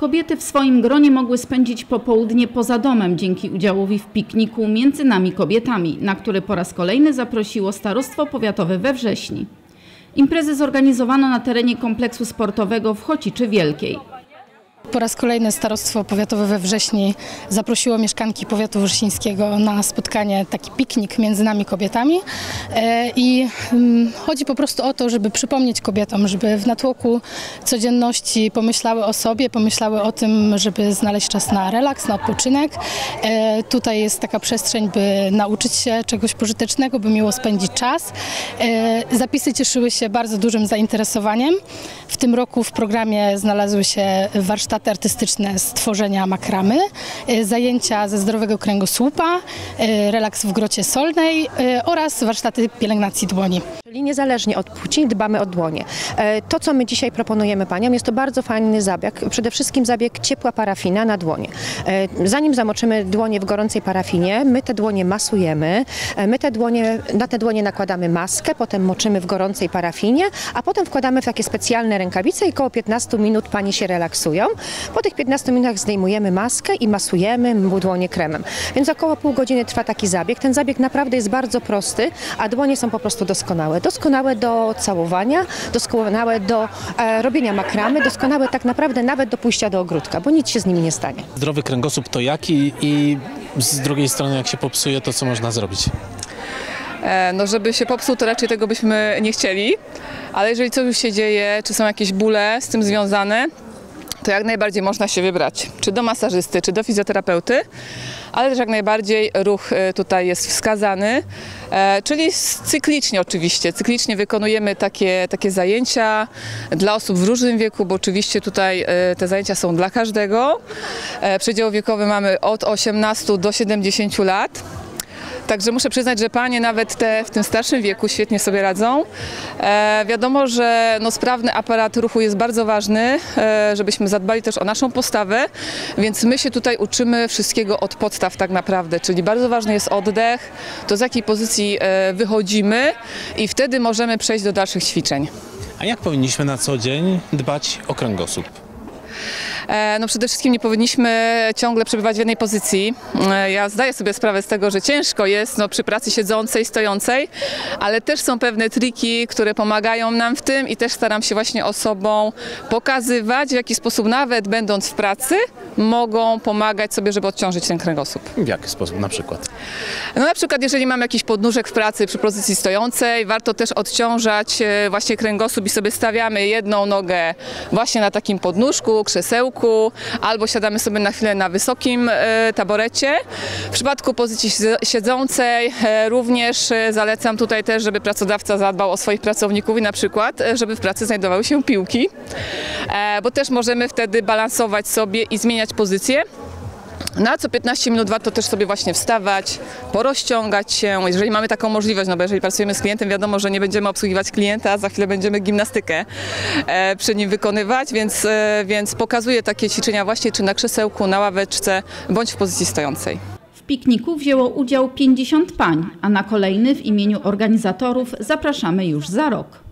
Kobiety w swoim gronie mogły spędzić popołudnie poza domem dzięki udziałowi w pikniku Między nami kobietami, na który po raz kolejny zaprosiło Starostwo Powiatowe we wrześni. Imprezę zorganizowano na terenie kompleksu sportowego w Chociczy Wielkiej. Po raz kolejny Starostwo Powiatowe we wrześni zaprosiło mieszkanki powiatu wrzesińskiego na spotkanie, taki piknik między nami kobietami E, i mm, chodzi po prostu o to, żeby przypomnieć kobietom, żeby w natłoku codzienności pomyślały o sobie, pomyślały o tym, żeby znaleźć czas na relaks, na odpoczynek. E, Tutaj jest taka przestrzeń, by nauczyć się czegoś pożytecznego, by miło spędzić czas. E, Zapisy cieszyły się bardzo dużym zainteresowaniem. W tym roku w programie znalazły się warsztaty artystyczne z tworzenia makramy, e, zajęcia ze zdrowego kręgosłupa, e, relaks w grocie solnej e, oraz warsztaty pielęgnacji dłoni. Czyli niezależnie od płci dbamy o dłonie. E, To, co my dzisiaj proponujemy paniom, jest to bardzo fajny zabieg. Przede wszystkim zabieg ciepła parafina na dłonie. E, Zanim zamoczymy dłonie w gorącej parafinie, my te dłonie masujemy, e, my te dłonie, na te dłonie nakładamy maskę, potem moczymy w gorącej parafinie, a potem wkładamy w takie specjalne rękawice i około 15 minut panie się relaksują. Po tych 15 minutach zdejmujemy maskę i masujemy dłonie kremem. Więc około pół godziny trwa taki zabieg. Ten zabieg naprawdę jest bardzo prosty, a dłonie są po prostu doskonałe. Doskonałe do całowania, doskonałe do e, robienia makramy, doskonałe tak naprawdę nawet do pójścia do ogródka, bo nic się z nimi nie stanie. Zdrowy kręgosłup to jaki i z drugiej strony jak się popsuje, to co można zrobić? E, No, żeby się popsuł, to raczej tego byśmy nie chcieli, ale jeżeli coś już się dzieje, czy są jakieś bóle z tym związane, to jak najbardziej można się wybrać, czy do masażysty, czy do fizjoterapeuty, ale też jak najbardziej ruch e, tutaj jest wskazany, e, czyli cyklicznie oczywiście, cyklicznie wykonujemy takie, takie zajęcia dla osób w różnym wieku, bo oczywiście tutaj e, te zajęcia są dla każdego. Przedział wiekowy mamy od 18 do 70 lat. Także muszę przyznać, że panie nawet te w tym starszym wieku świetnie sobie radzą. E, wiadomo, że no, sprawny aparat ruchu jest bardzo ważny, e, żebyśmy zadbali też o naszą postawę, więc my się tutaj uczymy wszystkiego od podstaw tak naprawdę, czyli bardzo ważny jest oddech, to z jakiej pozycji e, wychodzimy i wtedy możemy przejść do dalszych ćwiczeń. A jak powinniśmy na co dzień dbać o kręgosłup? E, No przede wszystkim nie powinniśmy ciągle przebywać w jednej pozycji. E, Ja zdaję sobie sprawę z tego, że ciężko jest no, przy pracy siedzącej, stojącej, ale też są pewne triki, które pomagają nam w tym i też staram się właśnie osobom pokazywać, w jaki sposób nawet będąc w pracy mogą pomagać sobie, żeby odciążyć ten kręgosłup. W jaki sposób na przykład? No na przykład jeżeli mam jakiś podnóżek w pracy przy pozycji stojącej, warto też odciążać e, właśnie kręgosłup i sobie stawiamy jedną nogę właśnie na takim podnóżku, krzesełku, albo siadamy sobie na chwilę na wysokim e, taborecie. W przypadku pozycji siedz- siedzącej e, również zalecam tutaj też, żeby pracodawca zadbał o swoich pracowników i na przykład, żeby w pracy znajdowały się piłki, bo też możemy wtedy balansować sobie i zmieniać pozycję. Na co 15 minut warto też sobie właśnie wstawać, porozciągać się, jeżeli mamy taką możliwość, no bo jeżeli pracujemy z klientem, wiadomo, że nie będziemy obsługiwać klienta, za chwilę będziemy gimnastykę e, przy nim wykonywać, więc, e, więc pokazuję takie ćwiczenia właśnie czy na krzesełku, na ławeczce, bądź w pozycji stojącej. W pikniku wzięło udział 50 pań, a na kolejny w imieniu organizatorów zapraszamy już za rok.